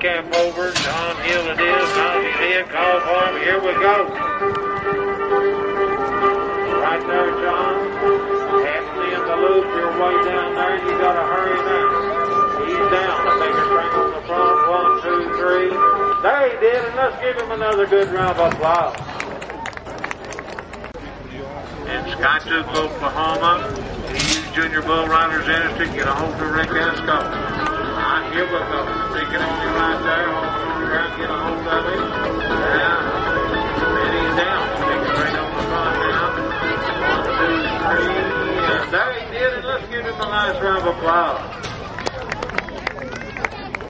Camp over, John Hill it is, Ozzy's head, call for him, here we go. Right there, John. Halfway in the loop, you're way down there, you gotta hurry now. He's down, the bigger string on the front, one, two, three. There he did, and let's give him another good round of applause. In Skiatook, Oklahoma, he Junior Bull Riders Industry to get a hold of Rick Esco. Right, here we go. There, he did, let's give him a nice round of applause.